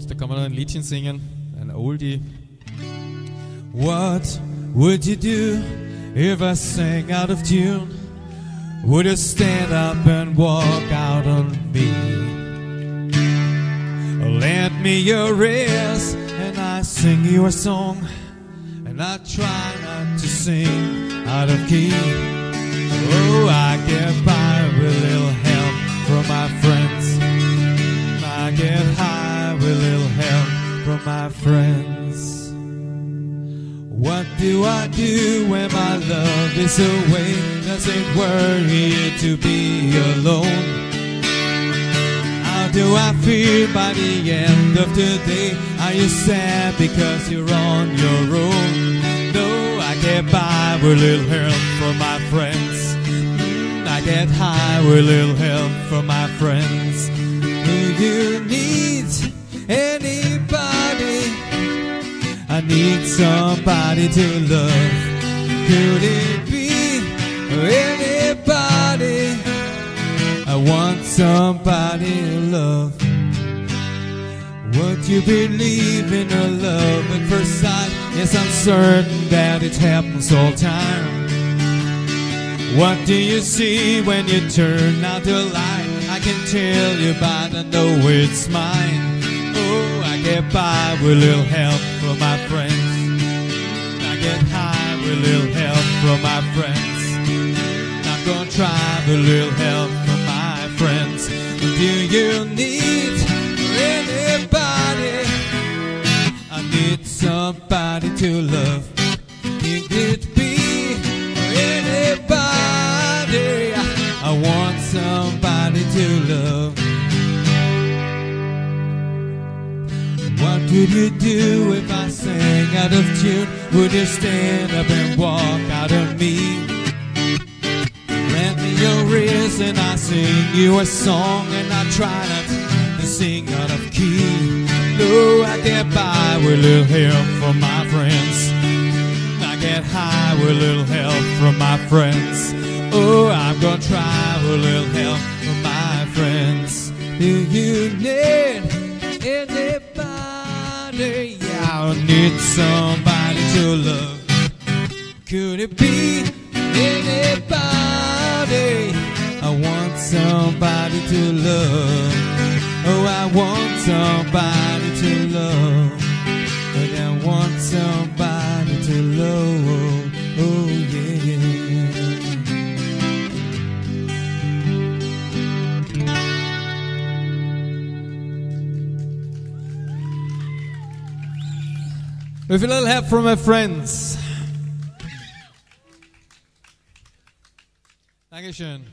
Und da kann man ein Liedchen singen, ein Oldie. What would you do if I sang out of tune? Would you stand up and walk out on me? Lend me your ears and I sing you a song. And I try not to sing out of key. Oh, I get by with a little help from my friends. What do I do when my love is away? Does it worry you to be alone? How do I feel by the end of the day? Are you sad because you're on your own? No, I get by with a little help from my friends. Mm, I get high with a little help from my friends. Do you need somebody to love. Could it be anybody? I want somebody to love. Would you believe in a love at first sight? Yes, I'm certain that it happens all time. What do you see when you turn out the light? I can tell you, but I know it's mine. Oh, I get by with a little help from my friends. I get high with a little help from my friends. I'm gonna try with a little help from my friends. Do you need anybody? I need somebody to love. Could it be anybody? I want somebody to love. Would you do if I sang out of tune? Would you stand up and walk out of me? Lend me your ears and I sing you a song and I try not to sing out of key. No, I get by with a little help from my friends. I get high with a little help from my friends. Oh, I'm gonna try with a little help from my friends. Do you need anybody? Yeah, I need somebody to love. Could it be anybody? I want somebody to love. Oh, I want somebody to love. But I want somebody to love. With a little help from my friends. Dankeschön.